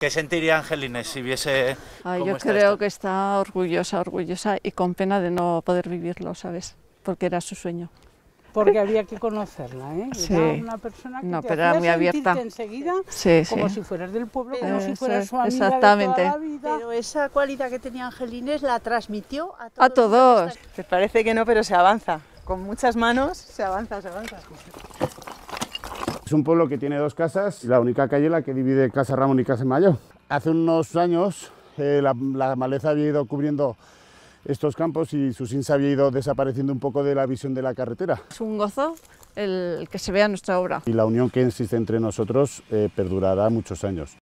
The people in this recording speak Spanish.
¿Qué sentiría Angelines si viese Ay, cómo yo está creo esto? que está orgullosa, orgullosa y con pena de no poder vivirlo, ¿sabes? Porque era su sueño. Porque había que conocerla, ¿eh? Sí. Era una persona que No, te pero era muy abierta. enseguida Sí, sí. como si fueras del pueblo, como si fueras su amiga exactamente. de toda la vida. Pero esa cualidad que tenía Angelines la transmitió a todos. A todos. Que parece que no, pero se avanza. Con muchas manos se avanza, se avanza. Es un pueblo que tiene dos casas, y la única calle la que divide Casa Ramón y Casa Mayo. Hace unos años eh, la, la maleza había ido cubriendo estos campos y Susín había ido desapareciendo un poco de la visión de la carretera. Es un gozo el que se vea nuestra obra. Y la unión que existe entre nosotros eh, perdurará muchos años.